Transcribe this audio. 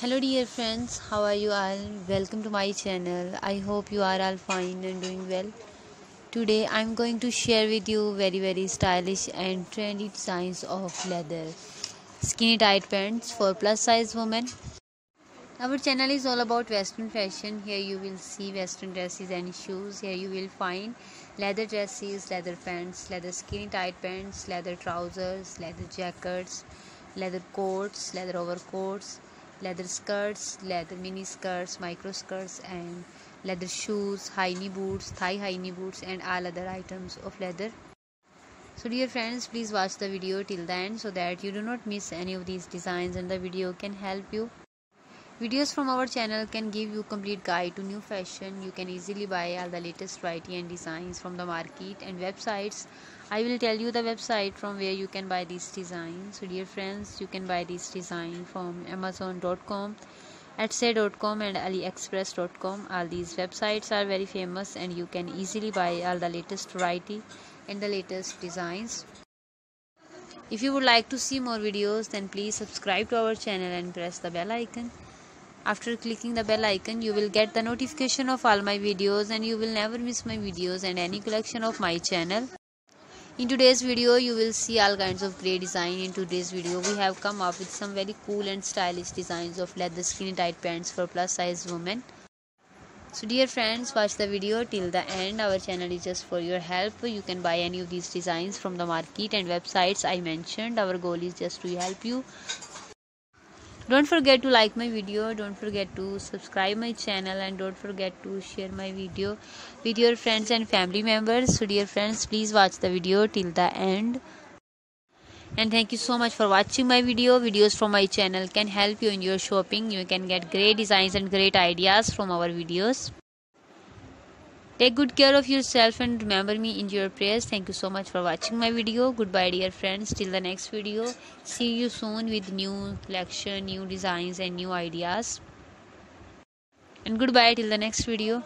hello dear friends. How are you all? Welcome to my channel. I hope you are all fine and doing well. Today i'm going to share with you very very stylish and trendy designs of leather. Skinny tight pants for plus size women our channel is all about western fashion. Here you will see western dresses and shoes. Here you will find leather dresses leather pants leather skinny tight pants leather trousers leather jackets leather coats leather overcoats leather skirts leather mini skirts micro skirts and leather shoes high knee boots thigh high knee boots and all other items of leather. So dear friends please watch the video till the end so that you do not miss any of these designs and the video can help you Videos from our channel can give you complete guide to new fashion. You can easily buy all the latest variety and designs from the market and websites. I will tell you the website from where you can buy these designs. So dear friends, you can buy this design from amazon.com, etsy.com and aliexpress.com. All these websites are very famous and you can easily buy all the latest variety and the latest designs. If you would like to see more videos then please subscribe to our channel and press the bell icon. After clicking the bell icon, you will get the notification of all my videos and you will never miss my videos and any collection of my channel. In today's video, you will see all kinds of great design. In today's video, we have come up with some very cool and stylish designs of leather skinny tight pants for plus size women. So dear friends, watch the video till the end. Our channel is just for your help. You can buy any of these designs from the market and websites I mentioned. Our goal is just to help you don't forget to like my video don't forget to subscribe my channel and don't forget to share my video with your friends and family members. So dear friends please watch the video till the end. And thank you so much for watching my video. Videos from my channel can help you in your shopping. You can get great designs and great ideas from our videos Take good care of yourself and remember me in your prayers. Thank you so much for watching my video. Goodbye dear friends. Till the next video. See you soon with new collection, new designs and new ideas. And goodbye till the next video.